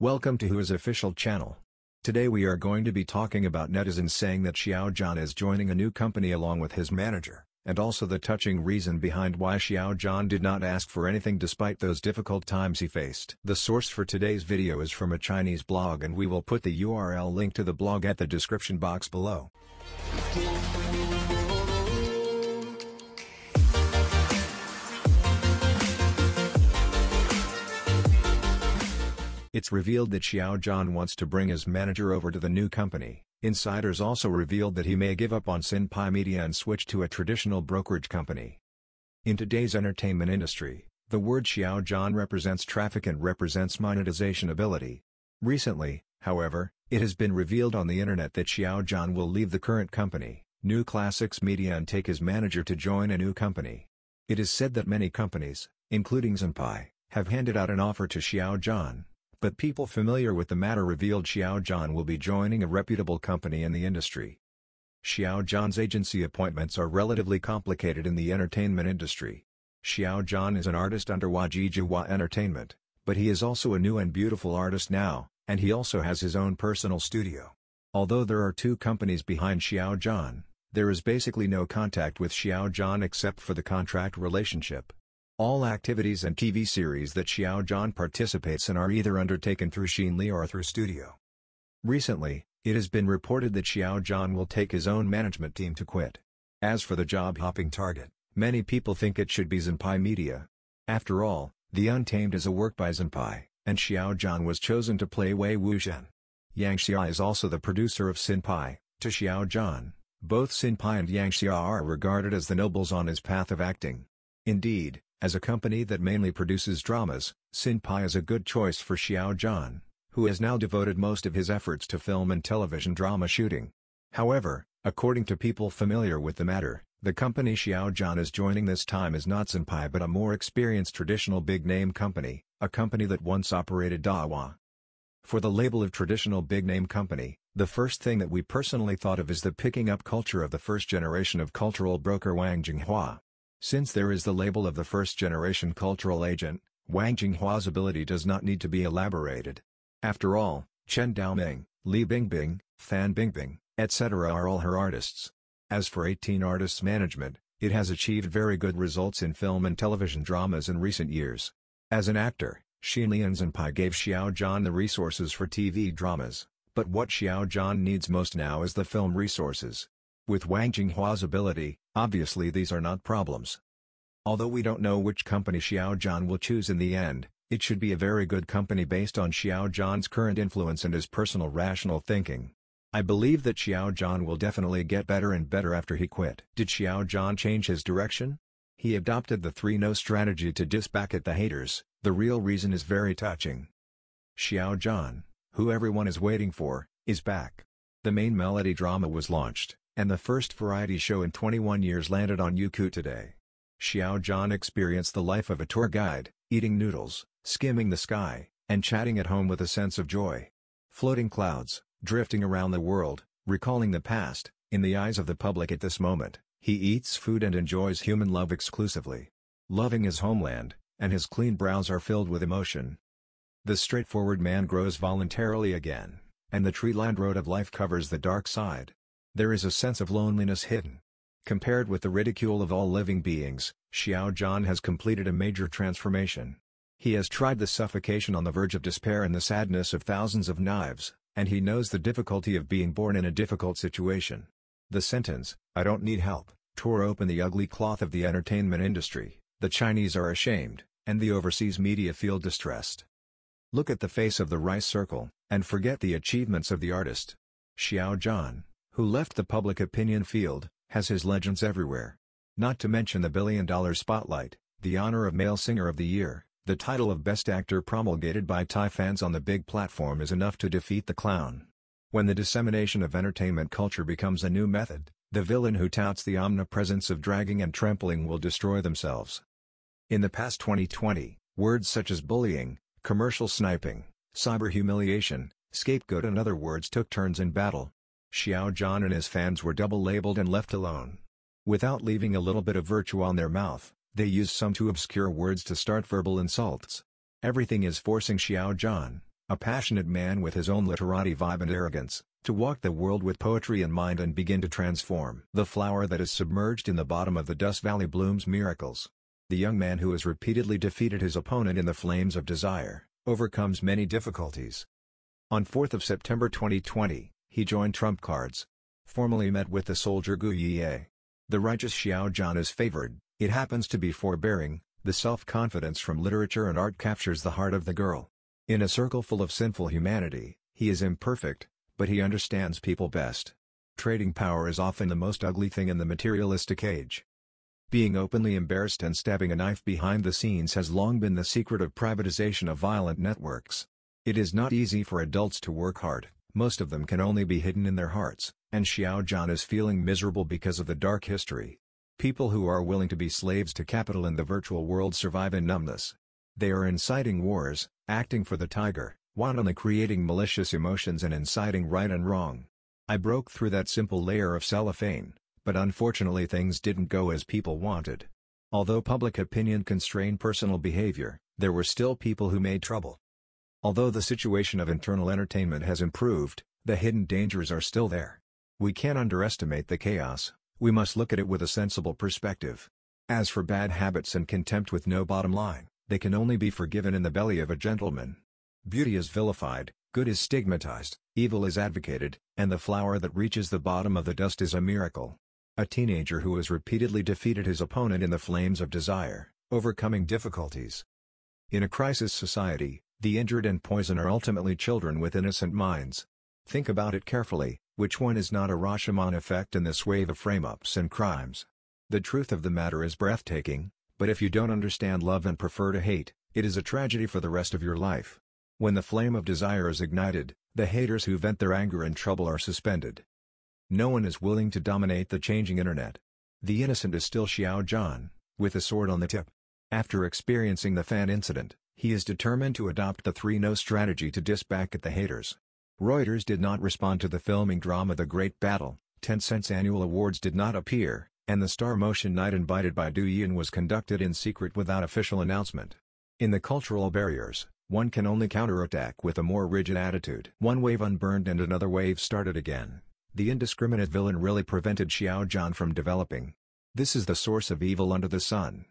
Welcome to Whois official channel. Today we are going to be talking about netizens saying that Xiao Zhan is joining a new company along with his manager, and also the touching reason behind why Xiao Zhan did not ask for anything despite those difficult times he faced. The source for today's video is from a Chinese blog and we will put the URL link to the blog at the description box below. It's revealed that Xiao Zhan wants to bring his manager over to the new company. Insiders also revealed that he may give up on Xinpai Media and switch to a traditional brokerage company. In today's entertainment industry, the word Xiao Zhan represents traffic and represents monetization ability. Recently, however, it has been revealed on the internet that Xiao Zhan will leave the current company, New Classics Media and take his manager to join a new company. It is said that many companies, including Xinpai, have handed out an offer to Xiao Zhan but people familiar with the matter revealed Xiao Zhan will be joining a reputable company in the industry. Xiao Zhan's agency appointments are relatively complicated in the entertainment industry. Xiao Zhan is an artist under Wajijihua Entertainment, but he is also a new and beautiful artist now, and he also has his own personal studio. Although there are two companies behind Xiao Zhan, there is basically no contact with Xiao Zhan except for the contract relationship. All activities and TV series that Xiao Zhan participates in are either undertaken through Xinli or through Studio. Recently, it has been reported that Xiao Zhan will take his own management team to quit. As for the job-hopping target, many people think it should be Xinpai Media. After all, The Untamed is a work by Xinpai, and Xiao Zhan was chosen to play Wei Wuxian. Yang Xia is also the producer of Xinpai, to Xiao Zhan. Both Xinpai and Yang Xia are regarded as the nobles on his path of acting. Indeed, as a company that mainly produces dramas, Xinpai is a good choice for Xiao Zhan, who has now devoted most of his efforts to film and television drama shooting. However, according to people familiar with the matter, the company Xiao Zhan is joining this time is not Xinpai but a more experienced traditional big-name company, a company that once operated Dahua. For the label of traditional big-name company, the first thing that we personally thought of is the picking up culture of the first generation of cultural broker Wang Jinghua. Since there is the label of the first-generation cultural agent, Wang Jinghua's ability does not need to be elaborated. After all, Chen Daoming, Li Bingbing, Fan Bingbing, etc. are all her artists. As for 18 Artists Management, it has achieved very good results in film and television dramas in recent years. As an actor, Xin Lian Xinpai gave Xiao Zhan the resources for TV dramas, but what Xiao Zhan needs most now is the film resources. With Wang Jinghua's ability, obviously these are not problems. Although we don't know which company Xiao Zhan will choose in the end, it should be a very good company based on Xiao Zhan's current influence and his personal rational thinking. I believe that Xiao Zhan will definitely get better and better after he quit. Did Xiao Zhan change his direction? He adopted the 3-no strategy to diss back at the haters, the real reason is very touching. Xiao Zhan, who everyone is waiting for, is back. The main melody drama was launched, and the first variety show in 21 years landed on Youku today. Xiao Zhan experienced the life of a tour guide, eating noodles, skimming the sky, and chatting at home with a sense of joy. Floating clouds, drifting around the world, recalling the past, in the eyes of the public at this moment, he eats food and enjoys human love exclusively. Loving his homeland, and his clean brows are filled with emotion. The straightforward man grows voluntarily again, and the tree-lined road of life covers the dark side. There is a sense of loneliness hidden. Compared with the ridicule of all living beings, Xiao Zhan has completed a major transformation. He has tried the suffocation on the verge of despair and the sadness of thousands of knives, and he knows the difficulty of being born in a difficult situation. The sentence, I don't need help, tore open the ugly cloth of the entertainment industry, the Chinese are ashamed, and the overseas media feel distressed. Look at the face of the rice circle, and forget the achievements of the artist. Xiao Zhan who left the public opinion field, has his legends everywhere. Not to mention the billion-dollar spotlight, the honor of Male Singer of the Year, the title of Best Actor promulgated by Thai fans on the big platform is enough to defeat the clown. When the dissemination of entertainment culture becomes a new method, the villain who touts the omnipresence of dragging and trampling will destroy themselves. In the past 2020, words such as bullying, commercial sniping, cyber humiliation, scapegoat and other words took turns in battle. Xiao Zhan and his fans were double-labeled and left alone. Without leaving a little bit of virtue on their mouth, they used some too obscure words to start verbal insults. Everything is forcing Xiao Zhan, A passionate man with his own literati vibe and arrogance, to walk the world with poetry in mind and begin to transform. The flower that is submerged in the bottom of the Dust Valley blooms miracles. The young man who has repeatedly defeated his opponent in the flames of desire, overcomes many difficulties. On 4th of September 2020, he joined Trump Cards. Formally met with the soldier Gu Yie. The righteous Xiao Zhan is favored, it happens to be forbearing, the self-confidence from literature and art captures the heart of the girl. In a circle full of sinful humanity, he is imperfect, but he understands people best. Trading power is often the most ugly thing in the materialistic age. Being openly embarrassed and stabbing a knife behind the scenes has long been the secret of privatization of violent networks. It is not easy for adults to work hard, most of them can only be hidden in their hearts, and Xiao Zhan is feeling miserable because of the dark history. People who are willing to be slaves to capital in the virtual world survive in numbness. They are inciting wars, acting for the tiger, wantonly creating malicious emotions and inciting right and wrong. I broke through that simple layer of cellophane, but unfortunately things didn't go as people wanted. Although public opinion constrained personal behavior, there were still people who made trouble. Although the situation of internal entertainment has improved, the hidden dangers are still there. We can't underestimate the chaos, we must look at it with a sensible perspective. As for bad habits and contempt with no bottom line, they can only be forgiven in the belly of a gentleman. Beauty is vilified, good is stigmatized, evil is advocated, and the flower that reaches the bottom of the dust is a miracle. A teenager who has repeatedly defeated his opponent in the flames of desire, overcoming difficulties. In a crisis society, the injured and poison are ultimately children with innocent minds. Think about it carefully, which one is not a Rashomon effect in this wave of frame-ups and crimes? The truth of the matter is breathtaking, but if you don't understand love and prefer to hate, it is a tragedy for the rest of your life. When the flame of desire is ignited, the haters who vent their anger and trouble are suspended. No one is willing to dominate the changing internet. The innocent is still Xiao Zhan, with a sword on the tip. After experiencing the fan incident, he is determined to adopt the 3-no strategy to diss back at the haters. Reuters did not respond to the filming drama The Great Battle, Tencent's annual awards did not appear, and the Star Motion Night invited by Douyin was conducted in secret without official announcement. In the cultural barriers, one can only counterattack with a more rigid attitude. One wave unburned and another wave started again. The indiscriminate villain really prevented Xiao Zhan from developing. This is the source of evil under the sun.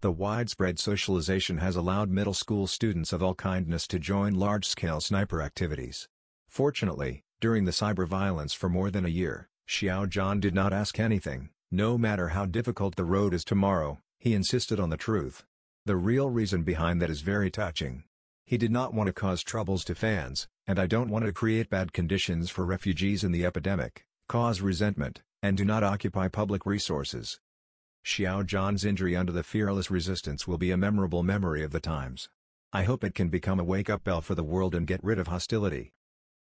The widespread socialization has allowed middle school students of all kindness to join large-scale sniper activities. Fortunately, during the cyber violence for more than a year, Xiao Zhan did not ask anything, no matter how difficult the road is tomorrow, he insisted on the truth. The real reason behind that is very touching. He did not want to cause troubles to fans, and I don't want to create bad conditions for refugees in the epidemic, cause resentment, and do not occupy public resources. Xiao Zhan's injury under the fearless resistance will be a memorable memory of the times. I hope it can become a wake-up bell for the world and get rid of hostility.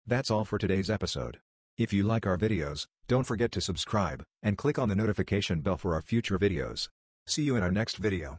That's all for today's episode. If you like our videos, don't forget to subscribe, and click on the notification bell for our future videos. See you in our next video.